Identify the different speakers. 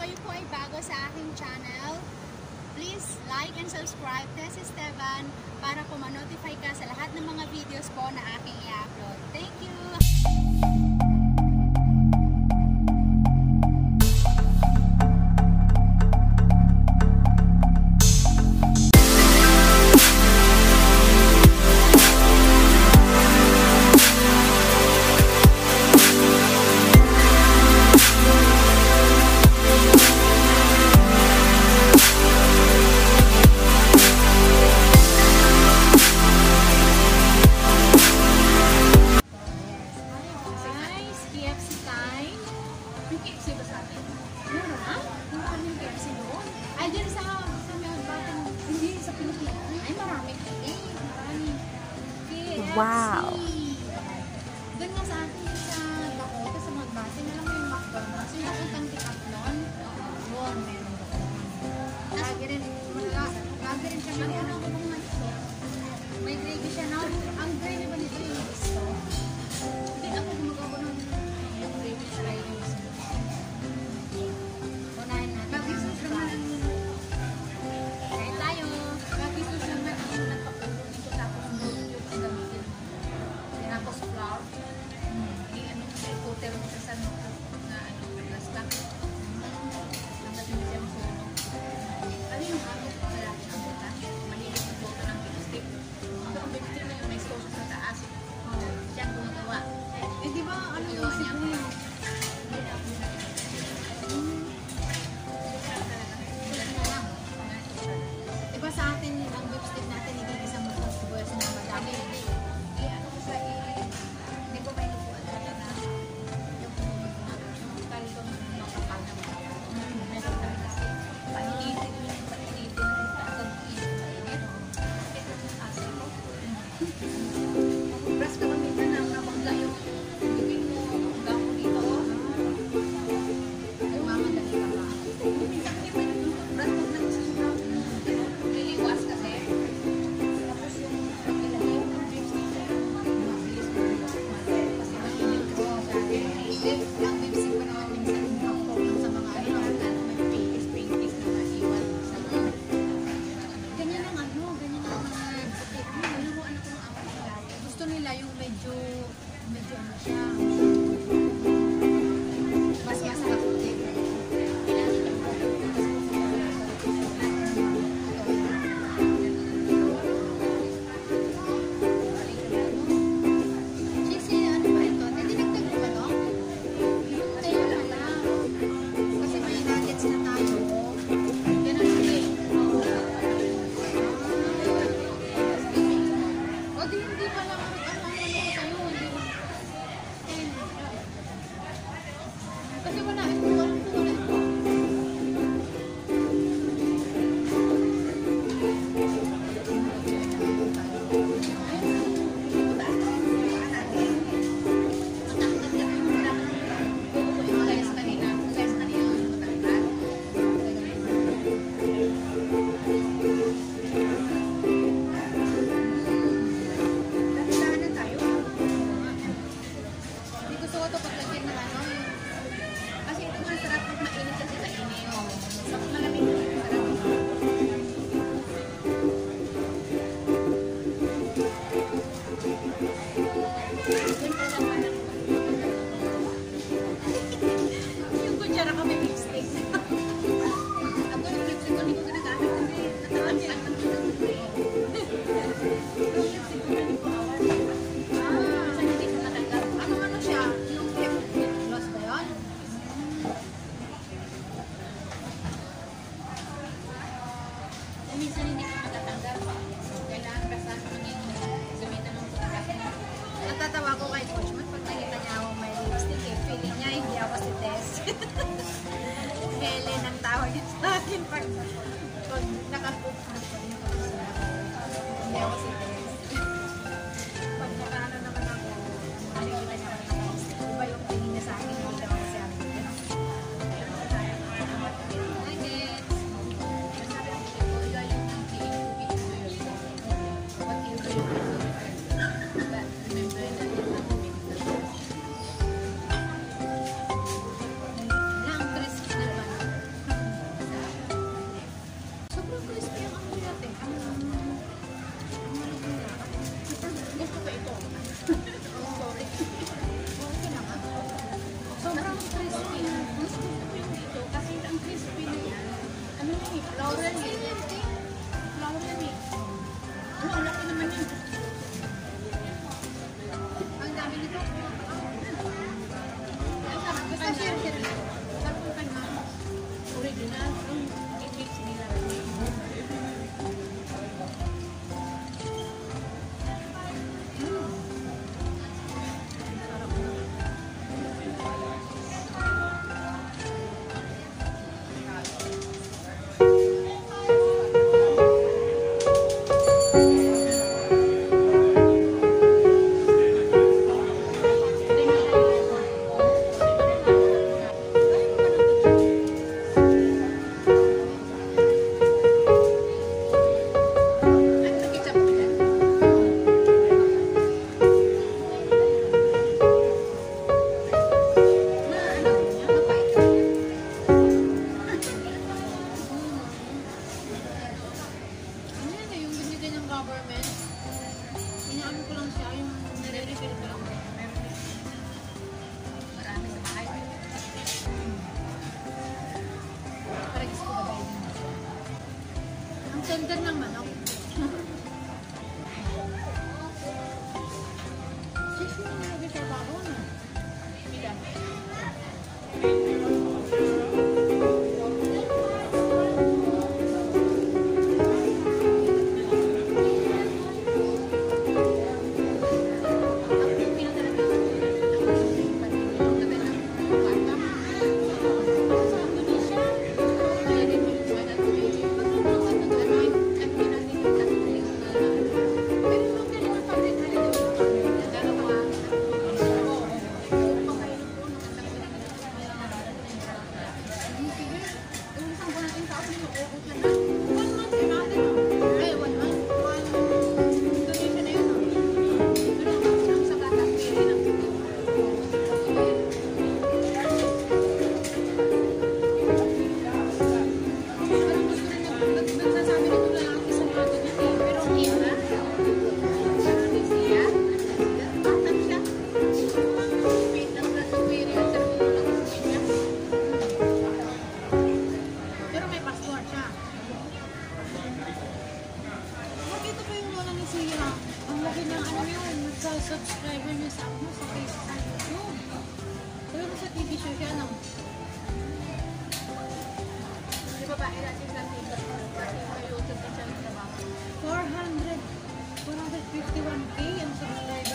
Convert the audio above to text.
Speaker 1: kayo po ay bago sa aking channel, please like and subscribe Tess Esteban para po ma-notify ka sa lahat ng mga videos ko na aking i-upload. Thank you!
Speaker 2: Wow.
Speaker 1: Helen ang tawag niya sa akin pag, pag nakapupa. Ang tender ang ano yun, magsa-subscriber niya sa ako sa Facebook. Sa YouTube. Sabi sa TV show siya, ano? Di ba ba, ilasin sa Facebook? Kasi may YouTube na siya 400, 451k ang subscriber.